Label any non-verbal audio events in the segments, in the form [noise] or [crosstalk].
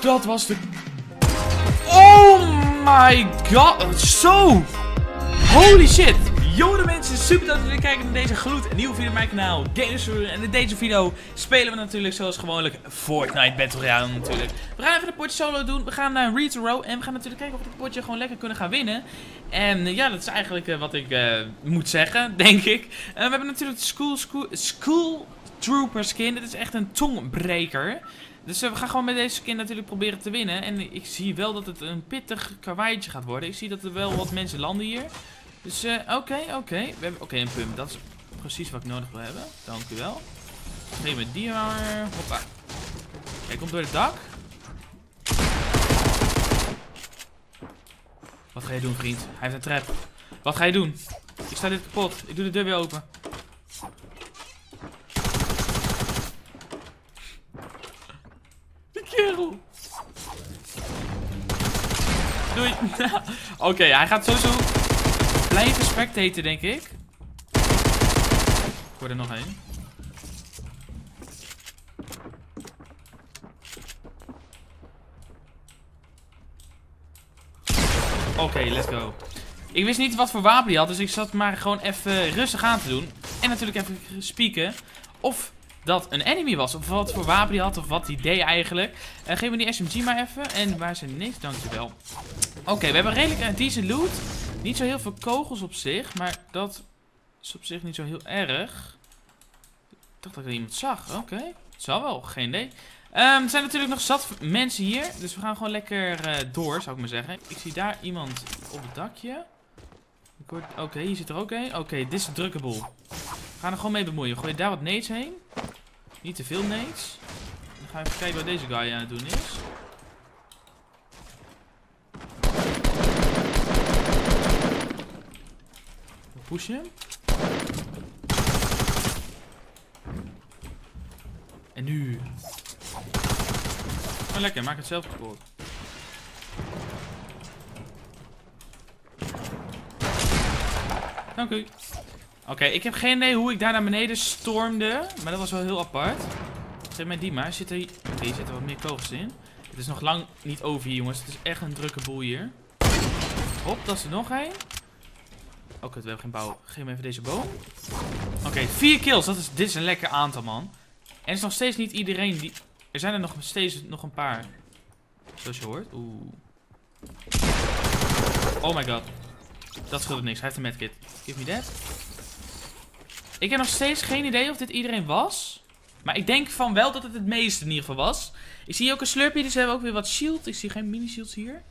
Dat was de... Oh my god. Zo. Holy shit. Yo mensen, super dat jullie kijken naar deze gloed. Een nieuwe video op mijn kanaal, Gamersviewer. En in deze video spelen we natuurlijk zoals gewoonlijk Fortnite Battle Royale natuurlijk. We gaan even de potje solo doen. We gaan naar Read Row. En we gaan natuurlijk kijken of we dit potje gewoon lekker kunnen gaan winnen. En eh, ja, dat is eigenlijk eh, wat ik eh, moet zeggen, [laughs] denk ik. We hebben natuurlijk de School, school, school Trooper skin. Dit is echt een tongbreker. Dus eh, we gaan gewoon met deze skin natuurlijk proberen te winnen. En ik zie wel dat het een pittig karweitje gaat worden. Ik zie dat er wel wat mensen landen hier. Dus eh, oké, oké. We hebben Oké, een pump. Dat is precies wat ik nodig wil hebben. Dank u wel. Geef me die maar. Hoppa. Hij komt door het dak. Wat ga je doen, vriend? Hij heeft een trap. Wat ga je doen? Ik sta dit kapot. Ik doe de deur weer open. Die kerel. Doei. Oké, hij gaat sowieso blijven spectaten, denk ik. Ik hoor er nog één. Oké, let's go. Ik wist niet wat voor wapen hij had, dus ik zat maar gewoon even rustig aan te doen. En natuurlijk even spieken of dat een enemy was, of wat voor wapen hij had, of wat hij deed eigenlijk. Uh, geef me die SMG maar even. En waar zijn niks, dankjewel. Oké, we hebben redelijk een decent loot. Niet zo heel veel kogels op zich, maar dat is op zich niet zo heel erg. Ik dacht dat ik er iemand zag. Oké, zal wel, geen idee. Ehm, er zijn natuurlijk nog zat mensen hier, dus we gaan gewoon lekker eh, door, zou ik maar zeggen. Ik zie daar iemand op het dakje. Oké, hier zit er ook een. Oké, dit is een drukke boel. Gaan er gewoon mee bemoeien. Gooi daar wat nades heen. Niet te veel nades. Dan gaan we even kijken wat deze guy aan het doen is. We pushen hem. En nu. Oh, lekker, maak het zelf kapot. Dank u. Oké, ik heb geen idee hoe ik daar naar beneden stormde. Maar dat was wel heel apart. Zeg mij die maar. Zit er... Hier zitten wat meer kogels in. Het is nog lang niet over hier, jongens. Het is echt een drukke boel hier. Hop, dat is er nog één. Oké, we hebben geen bouw. Geef me even deze boom. Oké, vier kills. Dat is, dit is een lekker aantal, man. En er is nog steeds niet iedereen die... Er zijn er nog steeds nog een paar. Zoals je hoort. Oeh. Oh my god. Dat scheelt niks. Hij heeft een medkit. Give me that. Ik heb nog steeds geen idee of dit iedereen was. Maar ik denk van wel dat het het meeste in ieder geval was. Ik zie ook een slurpje, dus we hebben ook weer wat shield. Ik zie geen mini-shields hier.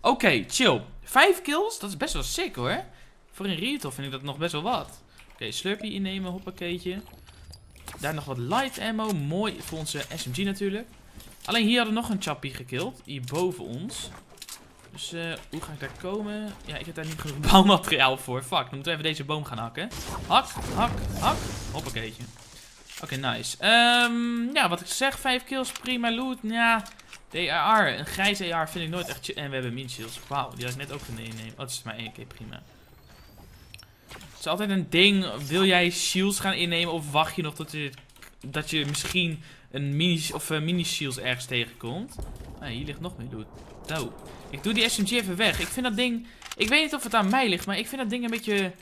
Oké, chill. Vijf kills, dat is best wel sick hoor. Voor een retail vind ik dat nog best wel wat. Oké, slurpje innemen, hoppakeetje. Daar nog wat light ammo. Mooi voor onze SMG natuurlijk. Alleen hier hadden we nog een chappie gekild. Hier boven ons. Dus uh, hoe ga ik daar komen? Ja, ik heb daar niet genoeg [laughs] bouwmateriaal voor. Fuck, dan moeten we even deze boom gaan hakken. Hak, hak, hak. Hoppakeetje. Oké, nice. Um, ja, wat ik zeg, 5 kills, prima loot. Ja, de AR, een grijze AR vind ik nooit echt... En we hebben min shields. Wauw, die had ik net ook kunnen nemen. Oh, dat is maar één keer, prima. Het is altijd een ding, wil jij shields gaan innemen of wacht je nog tot je, dat je misschien een mini, of, uh, mini shields ergens tegenkomt? Ah, hier ligt nog meer loot. Nou, ik doe die SMG even weg. Ik vind dat ding... Ik weet niet of het aan mij ligt, maar ik vind dat ding een beetje...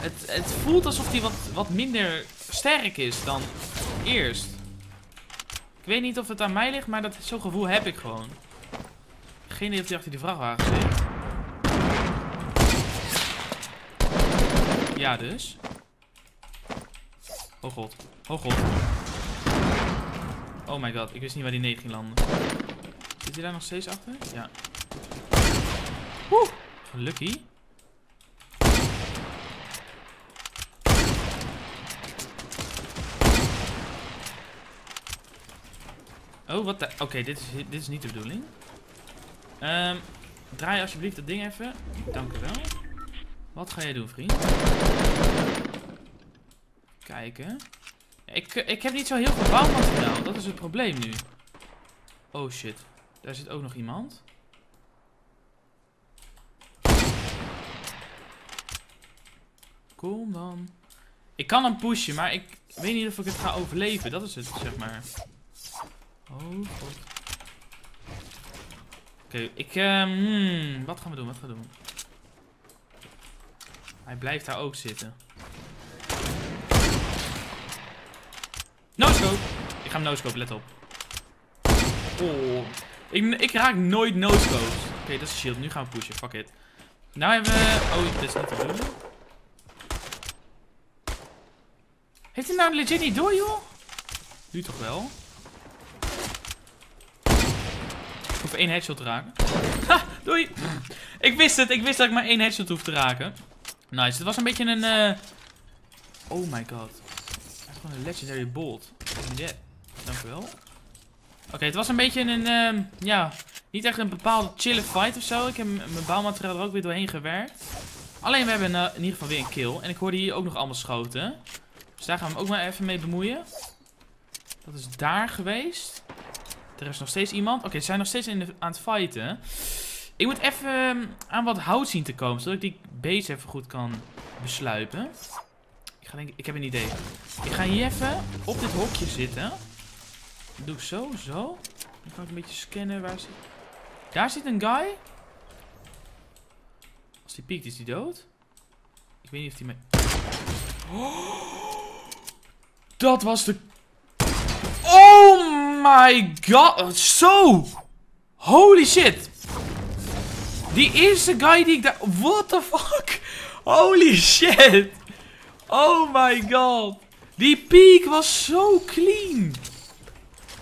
Het, het voelt alsof die wat, wat minder sterk is dan eerst. Ik weet niet of het aan mij ligt, maar zo'n gevoel heb ik gewoon. Geen idee of die achter die vrachtwagen zit. Ja, dus. Oh god. Oh god. Oh my god, ik wist niet waar die 9 ging landen. Zit hij daar nog steeds achter? Ja. Woe! Lucky. Oh, wat de... Oké, dit, is, dit is niet de bedoeling. Um, draai alsjeblieft dat ding even. Dank u wel. Wat ga jij doen, vriend? Kijken. Ik, ik heb niet zo heel veel bouwmateriaal. Dat is het probleem nu. Oh shit. Daar zit ook nog iemand. Dan. Ik kan hem pushen, maar ik weet niet of ik het ga overleven. Dat is het, zeg maar. Oh god. Oké, ik... ehm, hmm, wat gaan we doen? Wat gaan we doen? Hij blijft daar ook zitten. No-scope! Ik ga hem no-scope, let op. Oh. Ik, ik raak nooit no-scopes. Oké, dat is shield. Nu gaan we pushen. Fuck it. Nou hebben we... Oh, dit is niet te doen. Heeft hij nou legit niet door, joh? Nu toch wel? Ik hoef één headshot te raken. [laughs] Ha, doei! Ik wist het. Ik wist dat ik maar één headshot hoef te raken. Nice. Het was een beetje een... eh, Oh my god. Gewoon een legendary bolt. Yeah. Wel. Oké, het was een beetje een... ehm, ja, niet echt een bepaalde chille fight of zo. Ik heb mijn bouwmateriaal er ook weer doorheen gewerkt. Alleen we hebben eh, in ieder geval weer een kill. En ik hoorde hier ook nog allemaal schoten. Dus daar gaan we hem ook maar even mee bemoeien. Dat is daar geweest. Er is nog steeds iemand. Oké, ze zijn nog steeds aan het fighten. Ik moet even ehm, aan wat hout zien te komen. Zodat ik die base even goed kan besluipen. Ik, ga denk, ik heb een idee. Ik ga hier even op dit hokje zitten. Dat doe ik zo, zo. Dan kan ik een beetje scannen. Waar zit... Daar zit een guy. Als die piekt, is die dood. Ik weet niet of die mee... [gasps] Dat was de... Oh my god. Zo. Holy shit. Die eerste guy die ik daar... What the fuck? Holy shit. Oh my god. Die peak was zo clean.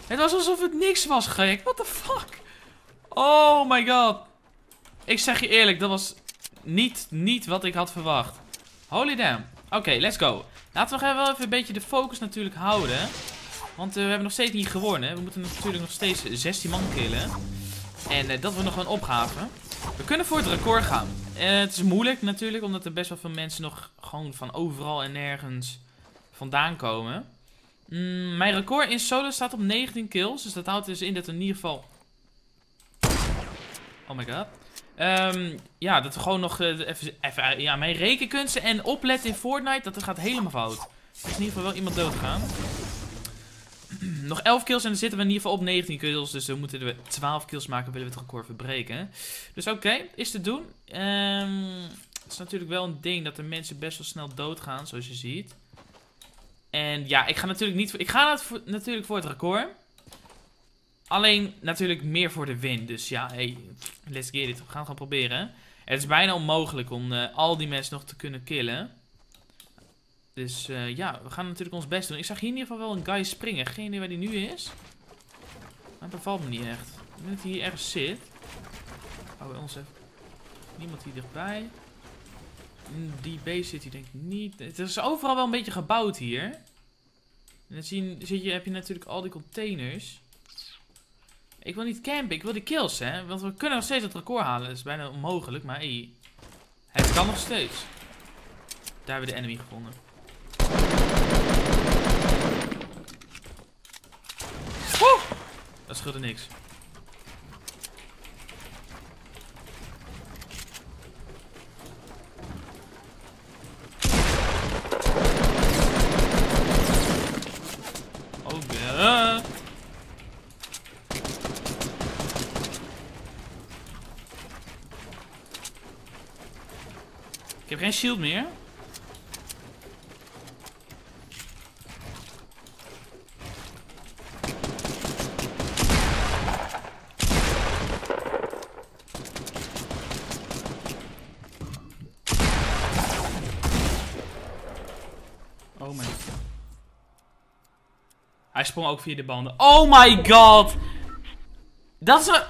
Het was alsof het niks was, gek. What the fuck? Oh my god. Ik zeg je eerlijk, dat was niet, niet wat ik had verwacht. Holy damn. Oké, let's go. Laten we wel even een beetje de focus natuurlijk houden. Want eh, we hebben nog steeds niet gewonnen. We moeten natuurlijk nog steeds 16 man killen. En eh, dat wordt nog een opgave. We kunnen voor het record gaan. Eh, het is moeilijk natuurlijk, omdat er best wel veel mensen nog gewoon van overal en nergens vandaan komen. Mm, mijn record in solo staat op 19 kills. Dus dat houdt dus in dat we in ieder geval... Oh my god. Ehm, ja, dat we gewoon nog eh, even, even ja, mijn rekenkunsten en opletten in Fortnite, dat gaat helemaal fout. Er is in ieder geval wel iemand doodgegaan. [clears throat] nog 11 kills en dan zitten we in ieder geval op 19 kills. Dus we moeten we 12 kills maken, willen we het record verbreken. Dus oké, is te doen. Ehm, het is natuurlijk wel een ding dat de mensen best wel snel doodgaan, zoals je ziet. En ja, ik ga natuurlijk niet ik ga natuurlijk voor het record. Alleen natuurlijk meer voor de win. Dus ja, hey, let's get it. We gaan gewoon proberen. Het is bijna onmogelijk om eh, al die mensen nog te kunnen killen. Dus eh, ja, we gaan natuurlijk ons best doen. Ik zag hier in ieder geval wel een guy springen. Geen idee waar die nu is. Maar het bevalt me niet echt. Ik denk dat hij hier ergens zit. Oh, bij ons. Niemand hier dichtbij. In die base zit hij denk ik niet. Het is overal wel een beetje gebouwd hier. En dan zie je, heb je natuurlijk al die containers. Ik wil niet campen, ik wil die kills, hè. Want we kunnen nog steeds het record halen. Dat is bijna onmogelijk, maar hey, het kan nog steeds. Daar hebben we de enemy gevonden. Woe! Dat scheelde niks. Oh, ja. Ik heb geen shield meer. Oh my Hij sprong ook via de banden. Oh my god! Dat is een...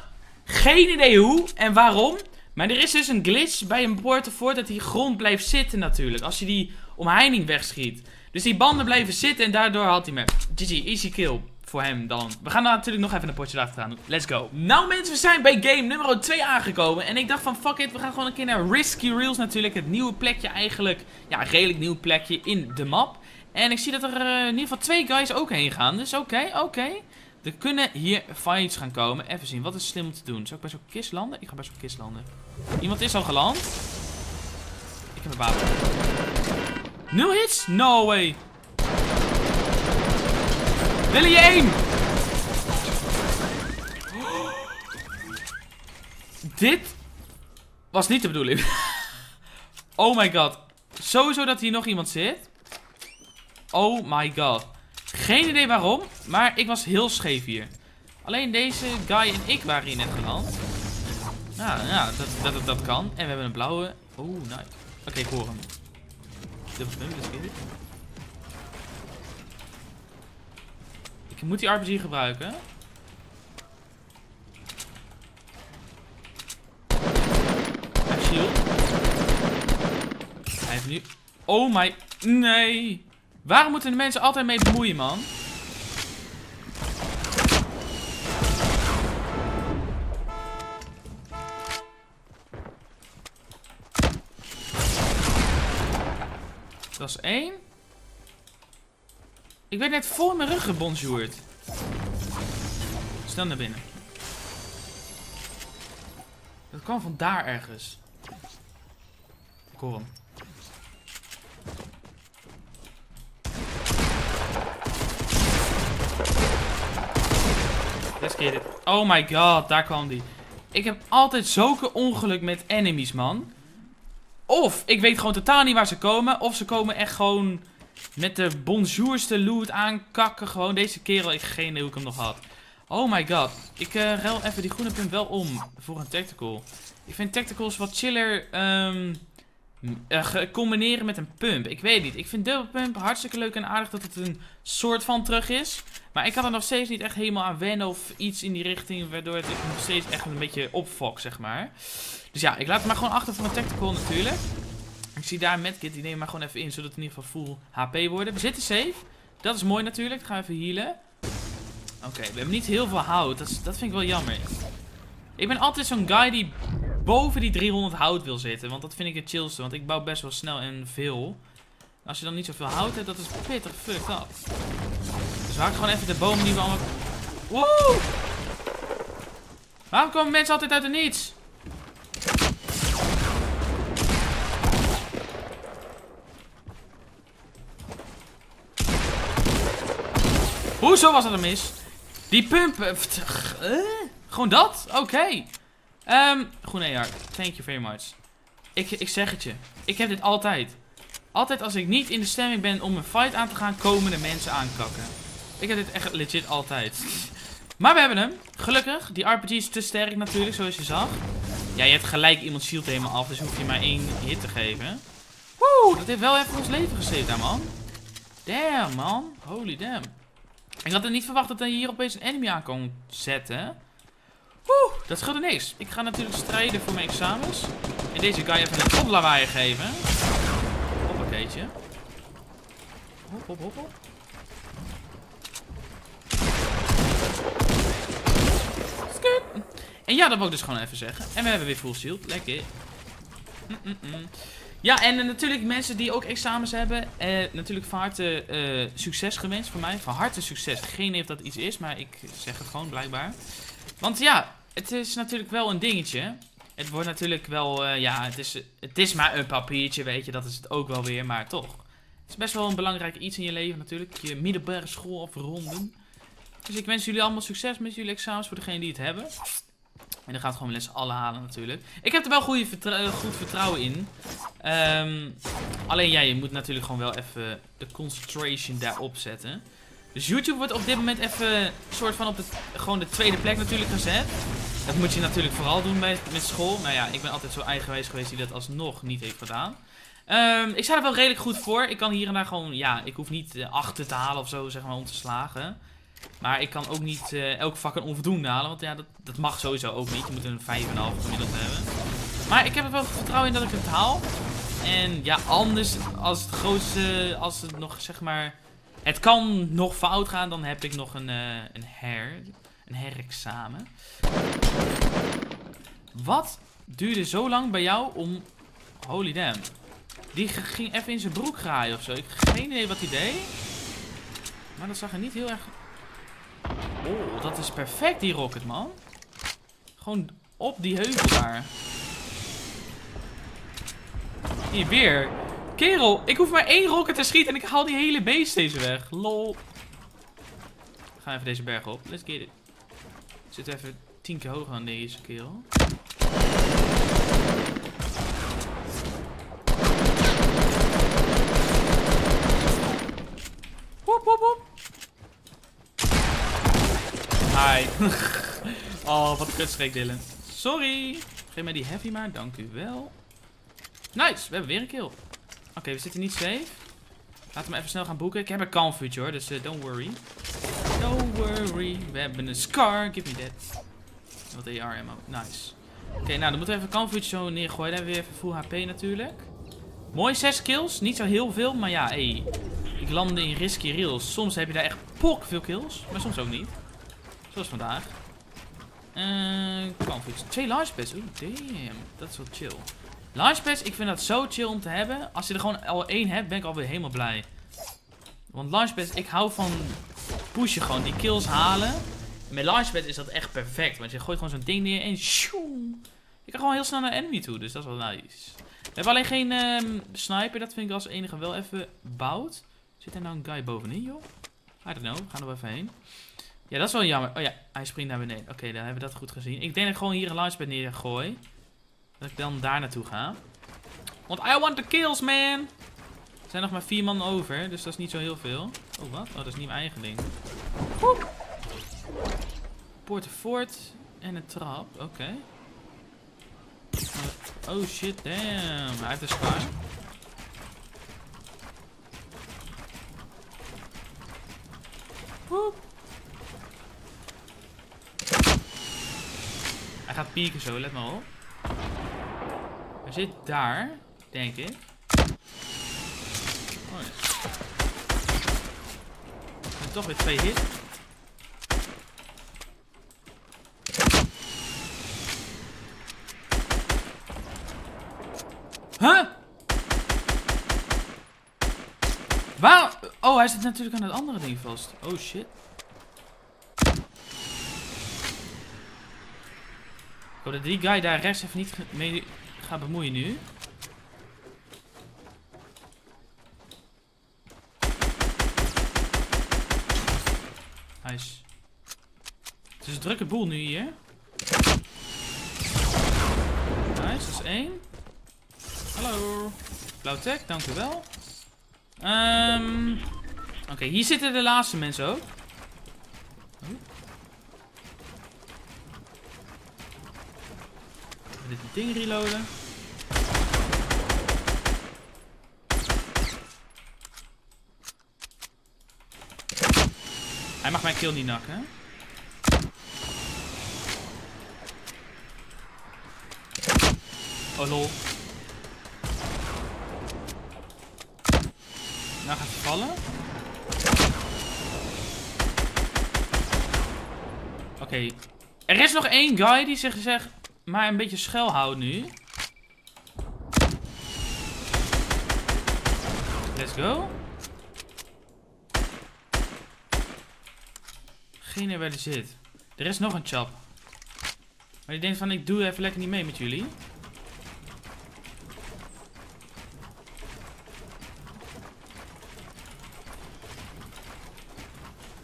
Geen idee hoe en waarom. Maar er is dus een glitch bij een Fort dat die grond blijft zitten natuurlijk. Als je die omheining wegschiet. Dus die banden blijven zitten en daardoor had hij me. GG, easy kill voor hem dan. We gaan natuurlijk nog even een potje achteraan doen. Let's go. Nou mensen, we zijn bij game nummer 2 aangekomen. En ik dacht van fuck it, we gaan gewoon een keer naar Risky Reels natuurlijk. Het nieuwe plekje eigenlijk. Ja, redelijk nieuw plekje in de map. En ik zie dat er eh, in ieder geval twee guys ook heen gaan. Dus oké, oké. Er kunnen hier fights gaan komen. Even zien, wat is slim om te doen? Zou ik bij zo'n kist landen? Ik ga bij zo'n kist landen. Iemand is al geland. Ik heb een wapen. Nul hits? No way. Willen je één? Dit was niet de bedoeling. [laughs] oh my god. Sowieso dat hier nog iemand zit. Oh my god. Geen idee waarom, maar ik was heel scheef hier. Alleen deze guy en ik waren hier net geland. Nou, ja, dat, dat, dat, kan. En we hebben een blauwe. Oeh, nice. Oké, ik hoor hem. Dubbel punt, dat is Ik moet die RPG gebruiken. Hij shield. Hij heeft nu... Oh my... Nee. Waarom moeten de mensen altijd mee bemoeien, man? Dat is één. Ik werd net voor mijn rug gebonjourd. Snel naar binnen. Dat kwam van daar ergens. Ik hoor hem. Oh my god, daar kwam die. Ik heb altijd zulke ongeluk met enemies, man. Of ik weet gewoon totaal niet waar ze komen. Of ze komen echt gewoon met de bonjourste loot aankakken. Gewoon deze kerel, ik geen idee hoe ik hem nog had. Oh my god. Ik uh, ruil even die groene punt wel om voor een tactical. Ik vind tacticals wat chiller um, uh, combineren met een pump. Ik weet niet. Ik vind dubbel pump hartstikke leuk en aardig dat het een soort van terug is. Maar ik had er nog steeds niet echt helemaal aan wennen of iets in die richting. Waardoor het nog steeds echt een beetje opfok, zeg maar. Dus ja, ik laat het maar gewoon achter voor een tactical natuurlijk. Ik zie daar een medkit, die neem maar gewoon even in, zodat het in ieder geval full HP worden. We zitten safe. Dat is mooi natuurlijk. Dan gaan we even healen. Oké, we hebben niet heel veel hout. Dat, dat vind ik wel jammer. Ik ben altijd zo'n guy die boven die 300 hout wil zitten. Want dat vind ik het chillste. Want ik bouw best wel snel en veel. Als je dan niet zoveel hout hebt, dat is pittig fucked up. Dus waar ik gewoon even de bomen die we allemaal... Waarom komen mensen altijd uit de niets? Hoezo was dat een mis? Die pump... Uh, gewoon dat? Oké. Um, groene AR. Thank you very much. Ik, ik zeg het je. Ik heb dit altijd. Altijd als ik niet in de stemming ben om een fight aan te gaan, komen de mensen aankakken. Ik heb dit echt legit altijd. Maar we hebben hem. Gelukkig. Die RPG is te sterk natuurlijk, zoals je zag. Ja, je hebt gelijk iemand shield helemaal af, dus hoef je maar één hit te geven. Woe, dat heeft wel even ons leven gezeten, man. Damn, man. Holy damn. Ik had er niet verwacht dat er hier opeens een enemy aan kon zetten. Oeh, dat scheelde niks. Ik ga natuurlijk strijden voor mijn examens. En deze guy even een toplawaai geven. Hoppakeetje. Hop, hop, hop, hop. En ja, dat wil ik dus gewoon even zeggen. En we hebben weer full shield. Lekker. Mm -mm -mm. Ja, en uh, natuurlijk mensen die ook examens hebben. Uh, natuurlijk van harte uh, succes gewenst voor mij. Van harte succes. Geen idee of dat iets is, maar ik zeg het gewoon blijkbaar. Want ja, het is natuurlijk wel een dingetje. Het wordt natuurlijk wel, ja, het is, het is maar een papiertje, weet je. Dat is het ook wel weer, maar toch. Het is best wel een belangrijk iets in je leven natuurlijk. Je middelbare school afronden. Dus ik wens jullie allemaal succes met jullie examens voor degenen die het hebben. En dan gaat gewoon les alle halen natuurlijk. Ik heb er wel goede vertrou goed vertrouwen in. Um, alleen ja, je moet natuurlijk gewoon wel even de concentration daarop zetten. Dus YouTube wordt op dit moment even soort van op de, gewoon de tweede plek natuurlijk gezet. Dat moet je natuurlijk vooral doen bij, met school. Nou ja, ik ben altijd zo eigenwijs geweest die dat alsnog niet heeft gedaan. Um, ik sta er wel redelijk goed voor. Ik kan hier en daar gewoon, ja, ik hoef niet uh, achter te halen of zo, zeg maar, om te slagen. Maar ik kan ook niet uh, elk vak een onvoldoende halen. Want ja, dat, dat mag sowieso ook niet. Je moet een 5,5 gemiddeld hebben. Maar ik heb er wel vertrouwen in dat ik het haal. En ja, anders als het grootste, als het nog zeg maar... Het kan nog fout gaan, dan heb ik nog een, uh, een her... Een herexamen. Wat duurde zo lang bij jou om... Holy damn. Die ging even in zijn broek graaien of zo. Ik heb geen idee wat hij deed. Maar dat zag er niet heel erg Oh, dat is perfect die rocket, man. Gewoon op die heuvel daar. Hier, weer. Kerel, ik hoef maar één rocket te schieten en ik haal die hele beest deze weg. Lol. We gaan even deze berg op. Let's get it. Zit even tien keer hoger aan deze kerel. Woep, woep, woep. Hi. [laughs] oh, wat een kutstreek, Dylan. Sorry. Geef mij die heavy maar, dank u wel. Nice, we hebben weer een kill. Oké, we zitten niet safe. Laten we even snel gaan boeken. Ik heb een calm future hoor, dus uh, don't worry. Don't worry. We hebben een scar, give me that. Wat AR ammo, nice. Oké, nou dan moeten we even calm future zo neergooien. Dan hebben we weer even full HP natuurlijk. Mooi 6 kills, niet zo heel veel, maar ja, hey. Ik landde in risky rails. Soms heb je daar echt pok veel kills, maar soms ook niet. Zoals vandaag. Uh, Conflicts. Twee launchpads. Oeh, damn. Dat is wel chill. Launchpads, ik vind dat zo chill om te hebben. Als je er gewoon al één hebt, ben ik alweer helemaal blij. Want launchpads, ik hou van pushen gewoon. Die kills halen. Met launchpads is dat echt perfect. Want je gooit gewoon zo'n ding neer en shoo. Je kan gewoon heel snel naar enemy toe. Dus dat is wel nice. We hebben alleen geen um, sniper. Dat vind ik als enige wel even bout. Zit er nou een guy bovenin, joh? I don't know. We gaan er wel even heen. Ja, dat is wel jammer. Oh ja, hij springt naar beneden. Oké, dan hebben we dat goed gezien. Ik denk dat ik gewoon hier een launchpad neer gooi. Dat ik dan daar naartoe ga. Want I want the kills, man! Er zijn nog maar vier man over, dus dat is niet zo heel veel. Oh, wat? Oh, dat is niet mijn eigen ding. Woep. Poort fort en een trap. Oké. Oh shit, damn. Hij heeft een. Woep. Hij gaat pieken zo, let maar op. Zit daar, denk ik. Oh. En toch weer twee hits. Huh? Waar? Oh, hij zit natuurlijk aan het andere ding vast. Oh shit. Ik hoop dat die guy daar rechts even niet mee gaat bemoeien nu. Nice. Het is een drukke boel nu hier. Nice, dat is één. Hallo. Blauwtek, dank u wel. Um, Oké, hier zitten de laatste mensen ook. Dit ding reloaden. Hij mag mijn kill niet nakken. Oh lol. Nou gaat hij vallen. Oké. Er is nog één guy die zich zegt maar een beetje schuil nu. Let's go. Geen idee waar die zit. Er is nog een chap. Maar die denkt van ik doe even lekker niet mee met jullie.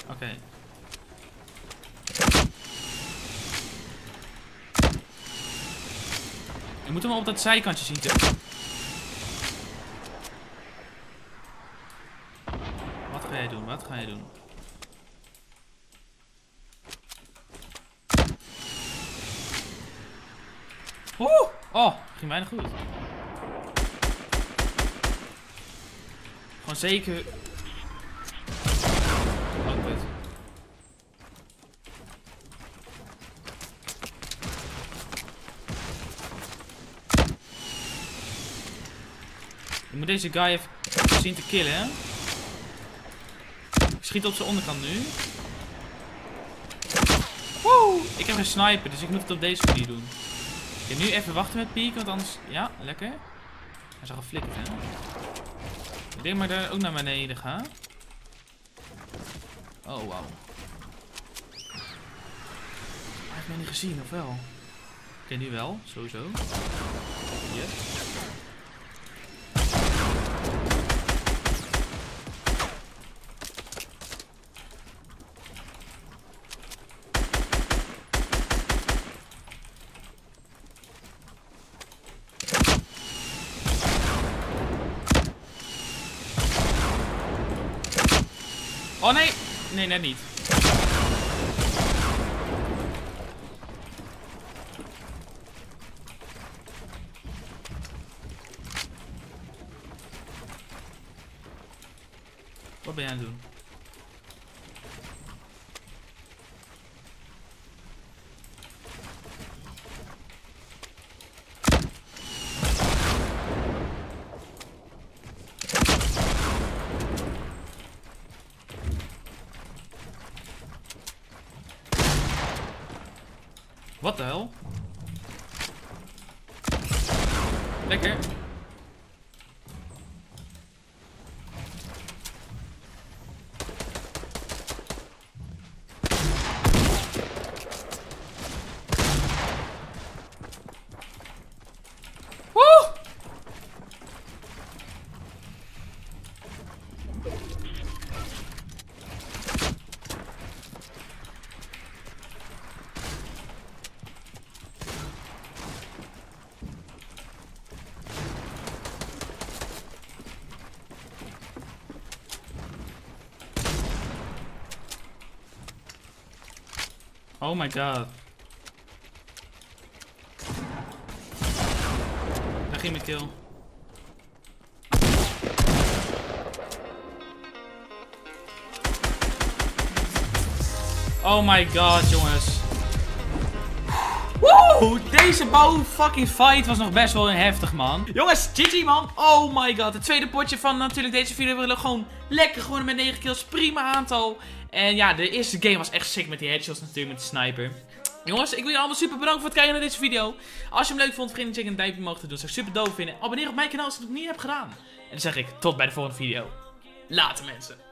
Oké. Je moet hem op dat zijkantje zien. Wat ga jij doen? Wat ga jij doen? Oeh! Oh, ging bijna goed. Gewoon zeker Je moet deze guy even zien te killen, hè. Ik schiet op zijn onderkant nu. Woe! Ik heb geen sniper, dus ik moet het op deze manier doen. Ik nu even wachten met piek, want anders... Ja, lekker. Hij is al hè. Ik denk maar ik ook naar beneden ga. Oh, wauw. Hij heeft mij niet gezien, of wel? Oké, nu wel, sowieso. Yes. Oh nee. Nee, net niet. Wat ben jij aan het doen? Wat de hel? Lekker. Woe! Oh my god. Daar ging mijn kill. Oh my god, jongens. Woe! Deze bouw fucking fight was nog best wel heftig, man. Jongens, GG, man. Oh my god. Het tweede potje van natuurlijk deze video. We willen gewoon lekker gewoon met 9 kills. Prima aantal. En ja, de eerste game was echt sick met die headshots natuurlijk, met de sniper. Jongens, ik wil je allemaal super bedanken voor het kijken naar deze video. Als je hem leuk vond, vergeet niet een duimpje omhoog te doen. Zou ik super doof vinden. Abonneer op mijn kanaal als je het nog niet hebt gedaan. En dan zeg ik tot bij de volgende video. Later mensen.